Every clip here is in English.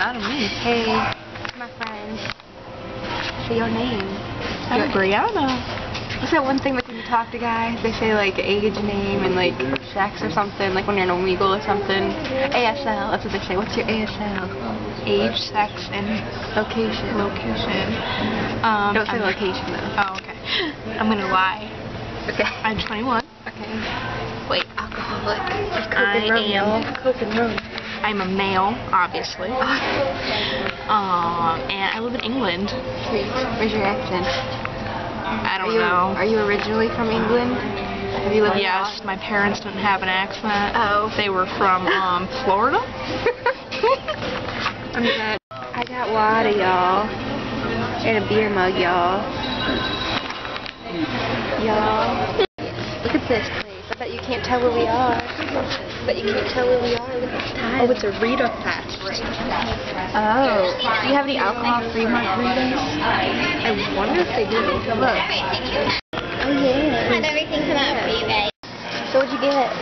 not of me. Hey, my friend. Say your name. I'm Brianna. What's that one thing like when you talk to guys? They say like age, name, and like sex or something. Like when you're in Omegle or something. ASL. That's what they say. What's your ASL? Age, sex, and location. Location. Um, Don't say I'm- location though. Oh, okay. I'm gonna lie. Okay. I'm 21. Okay. Wait, alcoholic. I am-. Coke and rum. I'm a male, obviously. Um, and I live in England. Sweet. Where's your accent? I don't you, know. Are you originally from England? Have you lived Yes, my parents didn't have an accent. Oh. They were from um, Florida. I'm glad. I got water, y'all. And a beer mug, y'all. Y'all. Look at this. I bet you can't tell where we are. But you can't tell where we are. Look at this time. Oh, it's a Rita Fest. Oh. Do you have any alcohol-free margaritas? I wonder if they do. Look. Oh, yeah. Had everything come out for you guys. So what'd you get?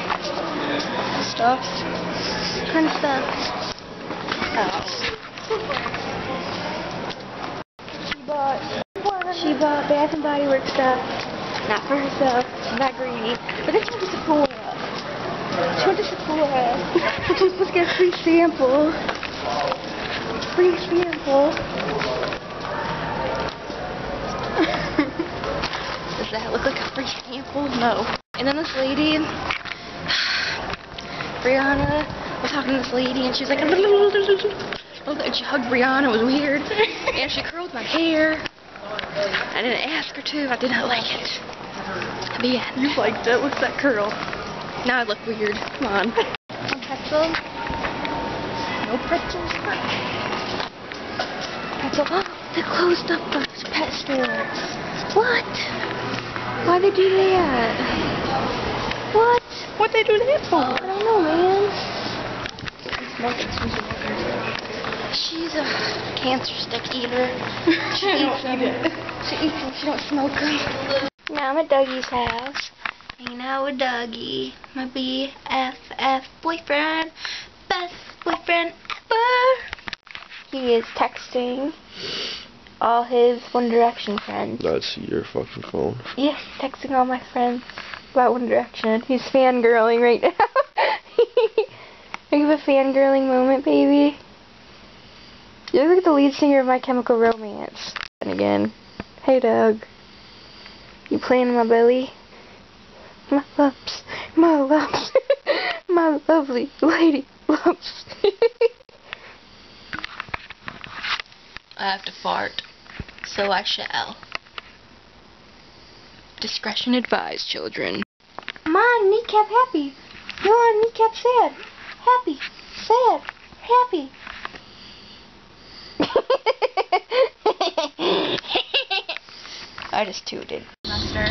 Stuff. What kind of stuff? Oh. She bought she bought Bath and Body Works stuff. Not for herself. She's not greedy. But then she went to Sephora. She went to Sephora. She was supposed to get a free sample. Free sample. Does that look like a free sample? No. And then this lady, Brianna, was talking to this lady, and she was like, and she hugged Brianna. It was weird. And she curled my hair. I didn't ask her to. I did not like it. The end. You liked it. What's that curl? Now I look weird. Come on. One pretzel. No pretzels. Pretzel. Oh, they closed up the pet store. What? Why'd they do that? What? What they do that for? I don't know, man. She's a cancer stick eater. She eats them. She eats them. She don't smoke them. Now I'm at Dougie's house. Hanging out with Dougie, my BFF boyfriend, best boyfriend ever. He is texting all his One Direction friends. That's your fucking phone. Yes, texting all my friends about One Direction. He's fangirling right now. Are you have a fangirling moment, baby? You look like the lead singer of My Chemical Romance. And again, hey Doug, you playing my belly? My loves, my loves, my lovely lady loves. I have to fart, so I shall. Discretion advised, children. Come on, kneecap happy. Come on, kneecap sad. Happy, sad, happy. I just tooted. Mustard.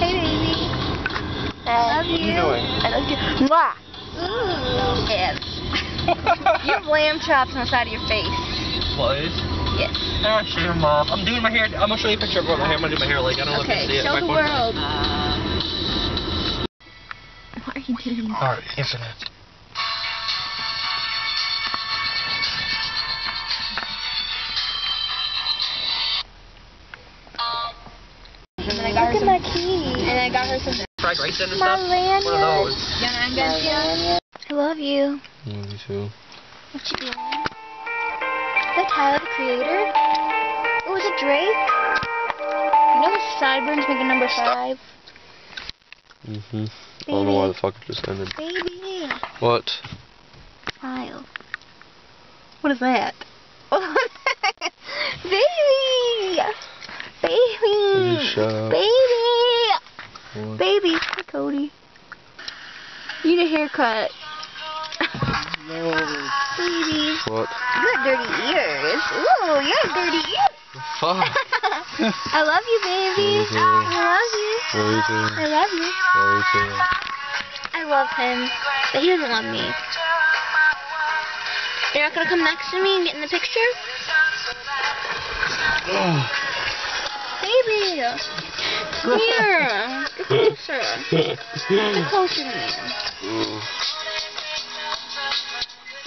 Hey, baby. I love you. I love you. Mwah. Ooh. Yes. you have lamb chops on the side of your face. What? Yes. Ah, shave them off. I'm doing my hair. I'm gonna show you a picture of what my hair. I'm gonna do my hair like. I don't know Okay, if you can see it. show My the phone- world. What are you doing? Alright, infinite. And then I got her Look at some. my key. And I got her some. Fried rice and My stuff. lanyard. One of those. You want to go I love you. Yeah, me too. What you doing? Is that Tyler the Creator? Oh, is it Drake? You know the sideburns make a number five? Mhm. I don't know why the fuck it just ended. Baby. What? Smile. What is that? Baby! Will Baby! you shut up? Baby! What? Baby! Hi, Cody. You need a haircut. no. Baby. What? You got dirty ears. Ooh, you got dirty ears. Fuck. I love you, baby. You. I love you. I love you. Love you. I love him, but he doesn't love me. You're not gonna come next to me and get in the picture? Baby! Come here! Get closer. Get closer to me.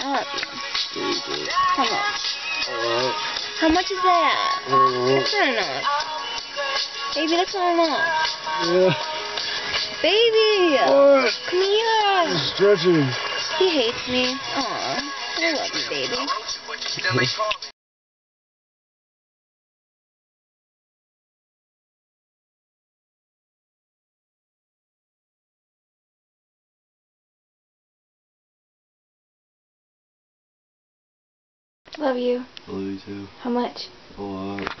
I I love you. How much? Alright. How much is that? Alright. That's not enough. Baby, that's not enough. Yeah. Baby! What? Come here! I'm stretching. He hates me. Aw. I love you, baby. Love you. Love you too. How much? A lot.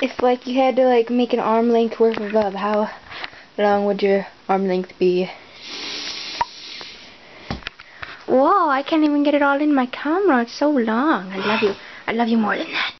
If like you had to like make an arm length worth of love, how long would your arm length be? Whoa, I can't even get it all in my camera. It's so long. I love you. I love you more than that.